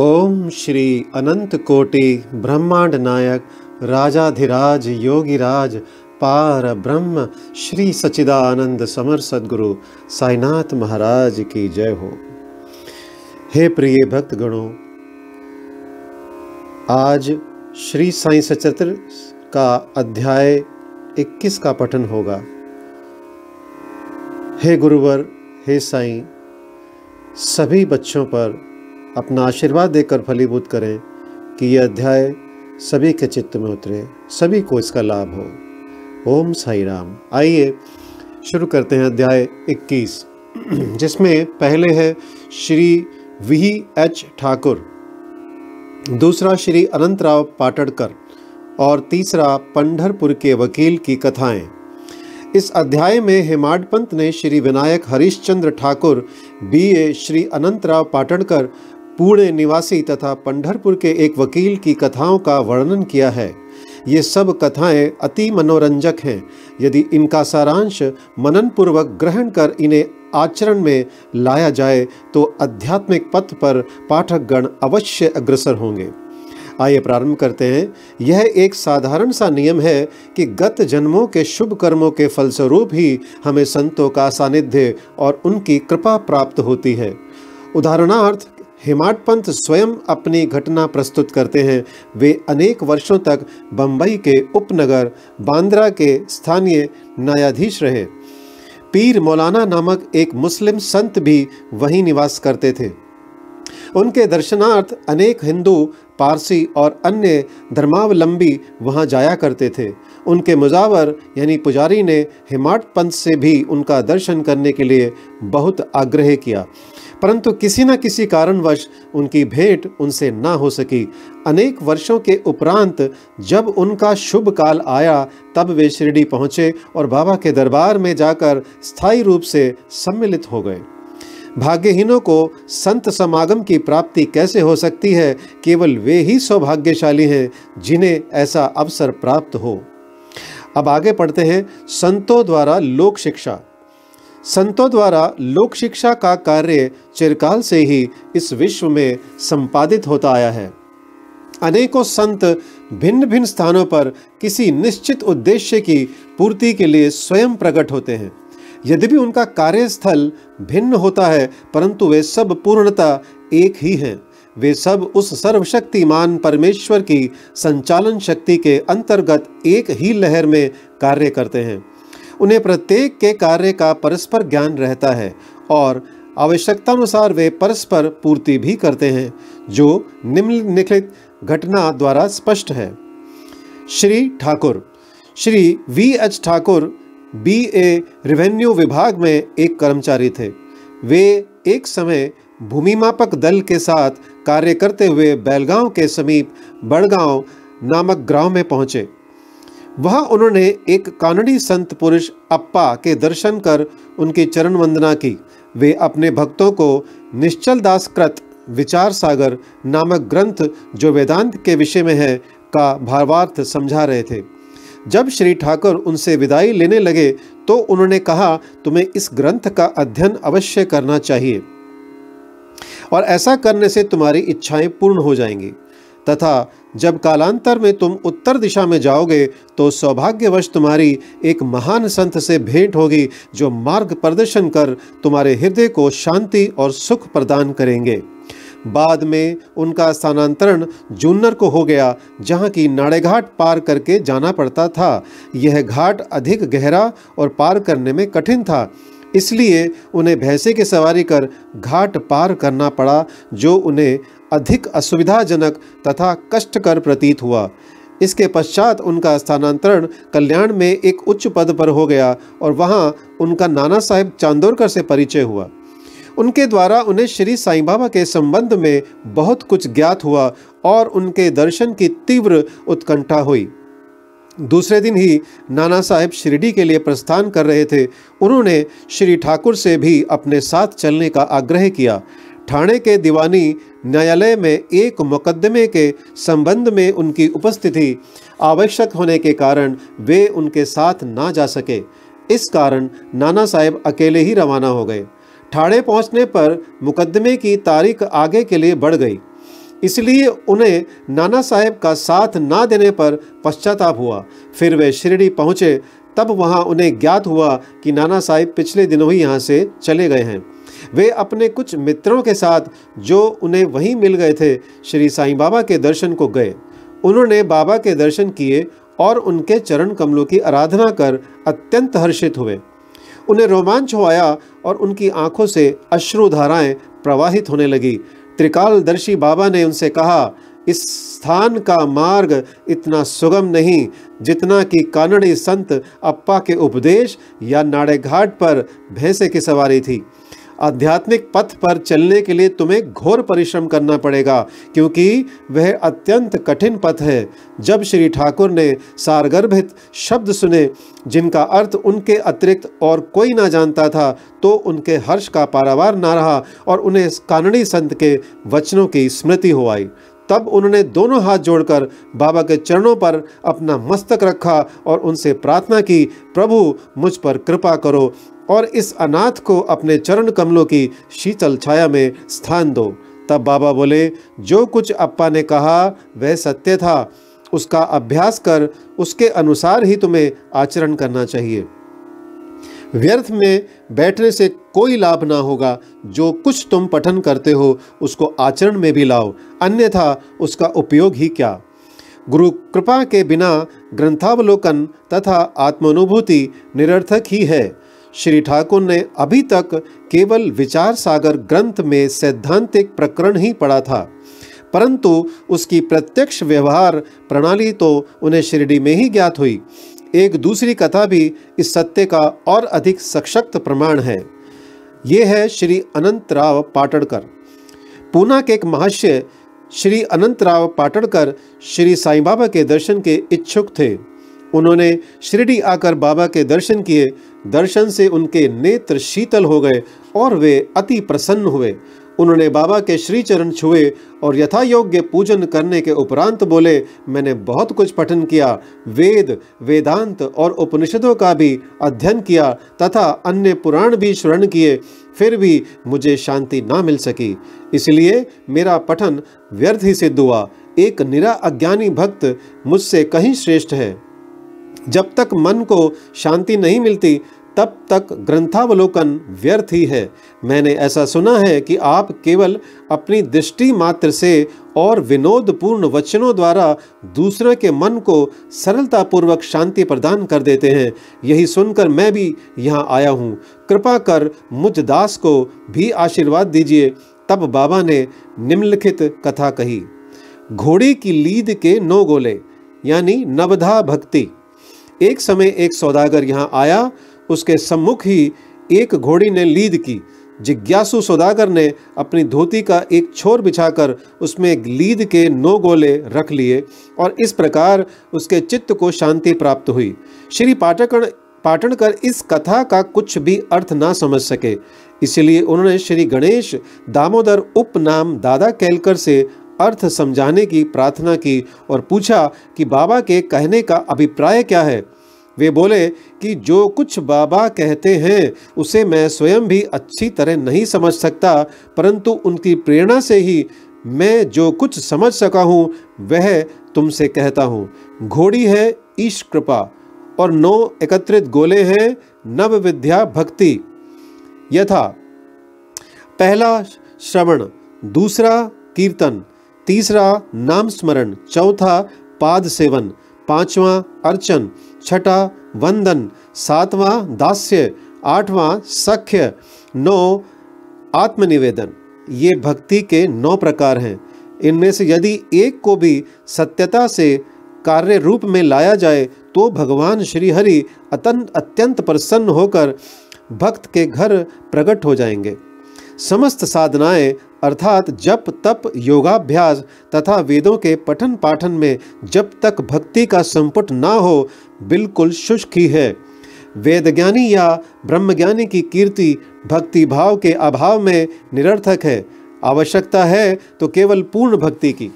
ओम श्री अनंत कोटि ब्रह्मांड नायक, राजाधिराज, योगिराज पार ब्रह्म श्री सच्चिदानंद समर सदगुरु, साईनाथ महाराज की जय हो। हे प्रिय भक्तगणों, आज श्री साई सचरित्र का अध्याय 21 का पठन होगा। हे गुरुवर, हे साईं, सभी बच्चों पर अपना आशीर्वाद देकर फलीभूत करें कि यह अध्याय सभी के चित्त में उतरे, सभी को इसका लाभ हो। ओम साई राम। आइए, शुरू करते हैं अध्याय 21 जिसमें पहले है श्री वी एच ठाकुर, दूसरा श्री अनंतराव पाटड़कर, और तीसरा पंढरपुर के वकील की कथाएँ। इस अध्याय में हेमाड पंत ने श्री विनायक हरिश्चंद्र ठाकुर, बी ए श्री अनंतराव पाटड़कर पुणे निवासी तथा पंढरपुर के एक वकील की कथाओं का वर्णन किया है। ये सब कथाएँ अति मनोरंजक हैं। यदि इनका सारांश मनन पूर्वक ग्रहण कर इन्हें आचरण में लाया जाए तो आध्यात्मिक पथ पर पाठकगण अवश्य अग्रसर होंगे। आइए प्रारंभ करते हैं। यह एक साधारण सा नियम है कि गत जन्मों के शुभ कर्मों के फलस्वरूप ही हमें संतों का सानिध्य और उनकी कृपा प्राप्त होती है। उदाहरणार्थ हिमाट पंत स्वयं अपनी घटना प्रस्तुत करते हैं। वे अनेक वर्षों तक बंबई के उपनगर, बांद्रा के स्थानीय न्यायाधीश रहे। पीर मौलाना नामक एक मुस्लिम संत भी वहीं निवास करते थे। उनके दर्शनार्थ अनेक हिंदू, पारसी और अन्य धर्मावलंबी वहाँ जाया करते थे। उनके मुजावर यानी पुजारी ने हिमाट पंत से भी उनका दर्शन करने के लिए बहुत आग्रह किया। परंतु किसी न किसी कारणवश उनकी भेंट उनसे न हो सकी। अनेक वर्षों के उपरांत जब उनका शुभ काल आया, तब वे शिरडी पहुँचे और बाबा के दरबार में जाकर स्थायी रूप से सम्मिलित हो गए। भाग्यहीनों को संत समागम की प्राप्ति कैसे हो सकती है? केवल वे ही सौभाग्यशाली हैं जिन्हें ऐसा अवसर प्राप्त हो। अब आगे पढ़ते हैं संतों द्वारा लोक शिक्षा। संतों द्वारा लोक शिक्षा का कार्य चिरकाल से ही इस विश्व में संपादित होता आया है। अनेकों संत भिन्न भिन्न स्थानों पर किसी निश्चित उद्देश्य की पूर्ति के लिए स्वयं प्रकट होते हैं। यद्यपि उनका कार्यस्थल भिन्न होता है, परंतु वे सब पूर्णता एक ही हैं। वे सब उस सर्वशक्तिमान परमेश्वर की संचालन शक्ति के अंतर्गत एक ही लहर में कार्य करते हैं। उन्हें प्रत्येक के कार्य का परस्पर ज्ञान रहता है और आवश्यकतानुसार वे परस्पर पूर्ति भी करते हैं, जो निम्नलिखित घटना द्वारा स्पष्ट है। Shri Thakur. Shri V H Thakur, B A revenue विभाग में एक कर्मचारी थे। वे एक समय भूमिमापक दल के साथ कार्य करते हुए बैलगांव के समीप बड़गांव नामक गाँव में पहुँचे। वहाँ उन्होंने एक कानड़ी संत पुरुष अप्पा के दर्शन कर उनकी चरण वंदना की। वे अपने भक्तों को निश्चल दास कृत विचार सागर नामक ग्रंथ जो वेदांत के विषय में है का भावार्थ समझा रहे थे। जब श्री ठाकुर उनसे विदाई लेने लगे तो उन्होंने कहा, तुम्हें इस ग्रंथ का अध्ययन अवश्य करना चाहिए और ऐसा करने से तुम्हारी इच्छाएँ पूर्ण हो जाएँगी। तथा जब कालांतर में तुम उत्तर दिशा में जाओगे तो सौभाग्यवश तुम्हारी एक महान संत से भेंट होगी, जो मार्ग प्रदर्शन कर तुम्हारे हृदय को शांति और सुख प्रदान करेंगे। बाद में उनका स्थानांतरण जून्नर को हो गया, जहाँ की नाड़ेघाट पार करके जाना पड़ता था। यह घाट अधिक गहरा और पार करने में कठिन था, इसलिए उन्हें भैंसे की सवारी कर घाट पार करना पड़ा, जो उन्हें अधिक असुविधाजनक तथा कष्टकर प्रतीत हुआ। इसके पश्चात उनका स्थानांतरण कल्याण में एक उच्च पद पर हो गया और वहाँ उनका नाना साहेब चांदोरकर से परिचय हुआ। उनके द्वारा उन्हें श्री साईं बाबा के संबंध में बहुत कुछ ज्ञात हुआ और उनके दर्शन की तीव्र उत्कंठा हुई। दूसरे दिन ही नाना साहेब शिरडी के लिए प्रस्थान कर रहे थे। उन्होंने श्री ठाकुर से भी अपने साथ चलने का आग्रह किया। ठाणे के दीवानी न्यायालय में एक मुकदमे के संबंध में उनकी उपस्थिति आवश्यक होने के कारण वे उनके साथ ना जा सके। इस कारण नाना साहेब अकेले ही रवाना हो गए। ठाणे पहुँचने पर मुकदमे की तारीख आगे के लिए बढ़ गई। इसलिए उन्हें नाना साहेब का साथ ना देने पर पश्चाताप हुआ। फिर वे शिरडी पहुँचे, तब वहाँ उन्हें ज्ञात हुआ कि नाना साहेब पिछले दिनों ही यहाँ से चले गए हैं। वे अपने कुछ मित्रों के साथ जो उन्हें वहीं मिल गए थे, श्री साईं बाबा के दर्शन को गए। उन्होंने बाबा के दर्शन किए और उनके चरण कमलों की आराधना कर अत्यंत हर्षित हुए। उन्हें रोमांच हो आया और उनकी आँखों से अश्रुधाराएँ प्रवाहित होने लगी। त्रिकालदर्शी बाबा ने उनसे कहा, इस स्थान का मार्ग इतना सुगम नहीं जितना कि कानड़ी संत अप्पा के उपदेश या नाड़े घाट पर भैंसे की सवारी थी। आध्यात्मिक पथ पर चलने के लिए तुम्हें घोर परिश्रम करना पड़ेगा, क्योंकि वह अत्यंत कठिन पथ है। जब श्री ठाकुर ने सारगर्भित शब्द सुने, जिनका अर्थ उनके अतिरिक्त और कोई ना जानता था तो उनके हर्ष का पारावार ना रहा और उन्हें कानड़ी संत के वचनों की स्मृति हो आई। तब उन्होंने दोनों हाथ जोड़कर बाबा के चरणों पर अपना मस्तक रखा और उनसे प्रार्थना की, प्रभु, मुझ पर कृपा करो और इस अनाथ को अपने चरण कमलों की शीतल छाया में स्थान दो। तब बाबा बोले, जो कुछ अप्पा ने कहा, वह सत्य था। उसका अभ्यास कर, उसके अनुसार ही तुम्हें आचरण करना चाहिए। व्यर्थ में बैठने से कोई लाभ ना होगा। जो कुछ तुम पठन करते हो, उसको आचरण में भी लाओ। अन्यथा उसका उपयोग ही क्या? गुरु कृपा के बिना ग्रंथावलोकन तथा आत्मानुभूति निरर्थक ही है। श्री ठाकुर ने अभी तक केवल विचार सागर ग्रंथ में सैद्धांतिक प्रकरण ही पढ़ा था, परंतु उसकी प्रत्यक्ष व्यवहार प्रणाली तो उन्हें शिरडी में ही ज्ञात हुई। एक दूसरी कथा भी इस सत्य का और अधिक सशक्त प्रमाण है। ये है श्री अनंत राव पाटड़कर पूना के एक महाशय श्री अनंत राव पाटड़कर श्री साईं बाबा के दर्शन के इच्छुक थे। उन्होंने शिरडी आकर बाबा के दर्शन किए दर्शन से उनके नेत्र शीतल हो गए और वे अति प्रसन्न हुए। उन्होंने बाबा के श्री चरण छुए और यथा योग्य पूजन करने के उपरांत बोले, मैंने बहुत कुछ पठन किया, वेद, वेदांत और उपनिषदों का भी अध्ययन किया तथा अन्य पुराण भी श्रवण किए, फिर भी मुझे शांति ना मिल सकी। इसलिए मेरा पठन व्यर्थ ही सिद्ध हुआ। एक निरा अज्ञानी भक्त मुझसे कहीं श्रेष्ठ है। जब तक मन को शांति नहीं मिलती, तब तक ग्रंथावलोकन व्यर्थ ही है। मैंने ऐसा सुना है कि आप केवल अपनी दृष्टि मात्र से और विनोदपूर्ण वचनों द्वारा दूसरे के मन को सरलतापूर्वक शांति प्रदान कर देते हैं। यही सुनकर मैं भी यहाँ आया हूँ। कृपा कर मुझ दास को भी आशीर्वाद दीजिए, तब बाबा ने निम्नलिखित कथा कही। घोड़े की लीद के नौ गोले, यानी नवधा भक्ति। एक समय एक सौदागर यहाँ आया, उसके सम्मुख ही एक घोड़ी ने लीद की। जिज्ञासु सौदागर ने अपनी धोती का एक छोर बिछाकर उसमें लीद के नौ गोले रख लिए और इस प्रकार उसके चित्त को शांति प्राप्त हुई। श्री पाटकण पाटणकर इस कथा का कुछ भी अर्थ ना समझ सके। इसलिए उन्होंने श्री गणेश दामोदर उपनाम दादा कैलकर से अर्थ समझाने की, प्रार्थना की और पूछा कि बाबा के कहने का अभिप्राय क्या है? वे बोले कि जो कुछ बाबा कहते हैं, उसे मैं स्वयं भी अच्छी तरह नहीं समझ सकता, परंतु उनकी प्रेरणा से ही मैं जो कुछ समझ सका हूँ, वह तुमसे कहता हूँ। घोड़ी है ईश कृपा और नौ एकत्रित गोले हैं नव विद्या भक्ति। यथा, पहला श्रवण, दूसरा कीर्तन तीसरा नाम स्मरण चौथा पाद सेवन पांचवा अर्चन, छठा वंदन, सातवां दास्य, आठवां सख्य, नौ आत्मनिवेदन। ये भक्ति के नौ प्रकार हैं। इनमें से यदि एक को भी सत्यता से कार्य रूप में लाया जाए तो भगवान श्री हरि अत्यंत अत्यंत प्रसन्न होकर भक्त के घर प्रकट हो जाएँगे। समस्त साधनाएँ अर्थात जप, तप, योगाभ्यास तथा वेदों के पठन पाठन में जब तक भक्ति का संपुट ना हो, बिल्कुल शुष्क ही है। वेदज्ञानी या ब्रह्मज्ञानी की कीर्ति भक्ति भाव के अभाव में निरर्थक है। आवश्यकता है तो केवल पूर्ण भक्ति की।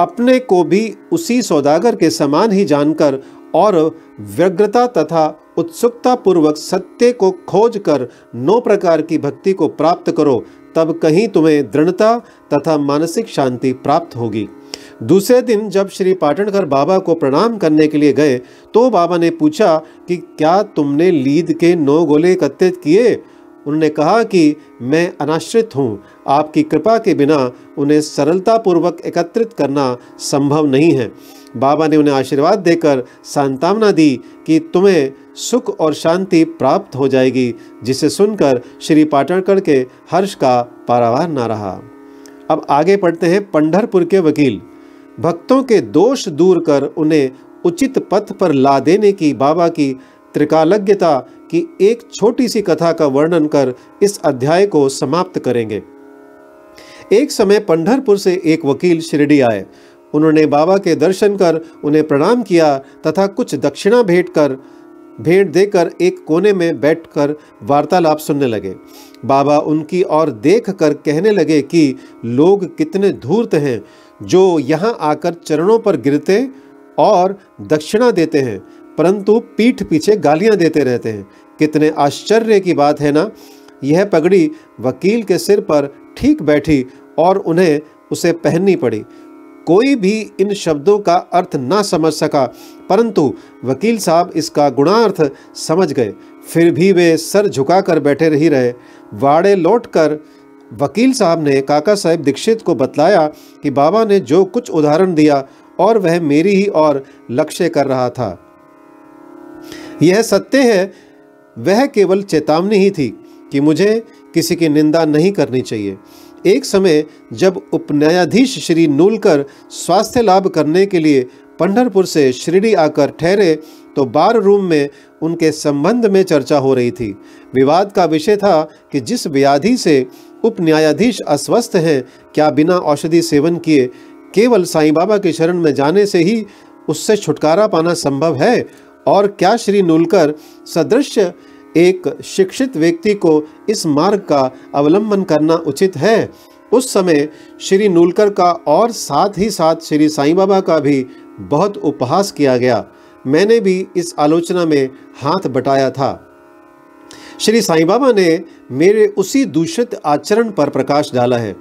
अपने को भी उसी सौदागर के समान ही जानकर और व्यग्रता तथा उत्सुकता पूर्वक सत्य को खोज कर नौ प्रकार की भक्ति को प्राप्त करो तब कहीं तुम्हें दृढ़ता तथा मानसिक शांति प्राप्त होगी। दूसरे दिन जब श्री पाटणकर बाबा को प्रणाम करने के लिए गए तो बाबा ने पूछा कि क्या तुमने लीद के नौ गोले एकत्रित किए? उन्होंने कहा कि मैं अनाश्रित हूँ। आपकी कृपा के बिना उन्हें सरलतापूर्वक एकत्रित करना संभव नहीं है। बाबा ने उन्हें आशीर्वाद देकर सांतावना दी कि तुम्हें सुख और शांति प्राप्त हो जाएगी, जिसे सुनकर श्री पाटणकर के हर्ष का पारावार ना रहा। अब आगे पढ़ते हैं पंढरपुर के वकील। भक्तों के दोष दूर कर उन्हें उचित पथ पर ला देने की बाबा की त्रिकालज्ञता की एक छोटी सी कथा का वर्णन कर इस अध्याय को समाप्त करेंगे। एक समय पंढरपुर से एक वकील शिरडी आए। उन्होंने बाबा के दर्शन कर उन्हें प्रणाम किया तथा कुछ दक्षिणा भेंट कर, भेंट देकर एक कोने में बैठकर वार्तालाप सुनने लगे। बाबा उनकी ओर देख कर कहने लगे कि लोग कितने धूर्त हैं, जो यहाँ आकर चरणों पर गिरते और दक्षिणा देते हैं, परंतु पीठ पीछे गालियाँ देते रहते हैं। कितने आश्चर्य की बात है ना। यह पगड़ी वकील के सिर पर ठीक बैठी और उन्हें उसे पहननी पड़ी। कोई भी इन शब्दों का अर्थ ना समझ सका, परंतु वकील साहब इसका गुणार्थ समझ गए। फिर भी वे सर झुकाकर बैठे रही रहे। वाड़े लौटकर वकील साहब ने काका साहेब दीक्षित को बतलाया कि बाबा ने जो कुछ उदाहरण दिया और वह मेरी ही और लक्ष्य कर रहा था। यह सत्य है वह केवल चेतावनी ही थी कि मुझे किसी की निंदा नहीं करनी चाहिए। एक समय जब उपन्यायाधीश श्री नूलकर स्वास्थ्य लाभ करने के लिए पंढरपुर से शिरडी आकर ठहरे तो बार रूम में उनके संबंध में चर्चा हो रही थी। विवाद का विषय था कि जिस व्याधि से उप न्यायाधीश अस्वस्थ हैं, क्या बिना औषधि सेवन किए केवल साईं बाबा के शरण में जाने से ही उससे छुटकारा पाना संभव है? और क्या श्री नूलकर सदृश्य एक शिक्षित व्यक्ति को इस मार्ग का अवलंबन करना उचित है? उस समय श्री नूलकर का और साथ ही साथ श्री साईं बाबा का भी बहुत उपहास किया गया। मैंने भी इस आलोचना में हाथ बटाया था। श्री साईं बाबा ने मेरे उसी दूषित आचरण पर प्रकाश डाला है।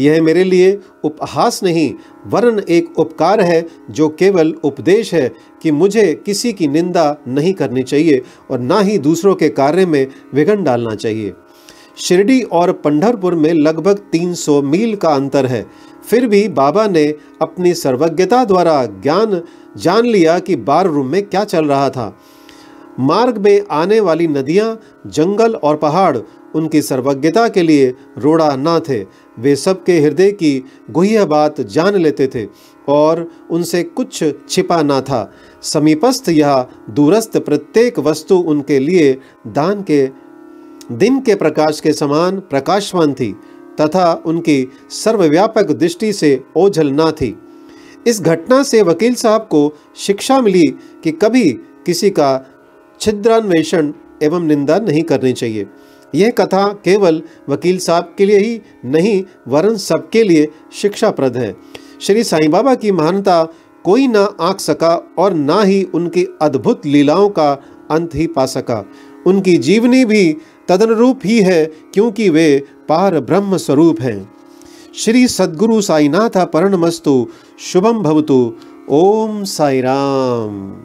यह मेरे लिए उपहास नहीं, वरन एक उपकार है जो केवल उपदेश है कि मुझे किसी की निंदा नहीं करनी चाहिए और ना ही दूसरों के कार्य में विघन डालना चाहिए। शिरडी और पंढरपुर में लगभग 300 मील का अंतर है। फिर भी बाबा ने अपनी सर्वज्ञता द्वारा ज्ञान जान लिया कि बार रूम में क्या चल रहा था। मार्ग में आने वाली नदियाँ, जंगल और पहाड़ उनकी सर्वज्ञता के लिए रोड़ा ना थे। वे सबके हृदय की गुह्य बात जान लेते थे और उनसे कुछ छिपा ना था। समीपस्थ या दूरस्थ प्रत्येक वस्तु उनके लिए दान के, दिन के प्रकाश के समान प्रकाशवान थी, तथा उनकी सर्वव्यापक दृष्टि से ओझल ना थी। इस घटना से वकील साहब को शिक्षा मिली कि कभी किसी का छिद्रान्वेषण एवं निंदा नहीं करनी चाहिए। यह कथा केवल वकील साहब के लिए ही नहीं, वरन सबके लिए शिक्षाप्रद है। श्री साईं बाबा की महानता कोई ना आंक सका और ना ही उनकी अद्भुत लीलाओं का अंत ही पा सका। उनकी जीवनी भी तदनुरूप ही है, क्योंकि वे पार ब्रह्म स्वरूप हैं। श्री सद्गुरु साईनाथ मस्तु शुभम भवतु। ओम साई राम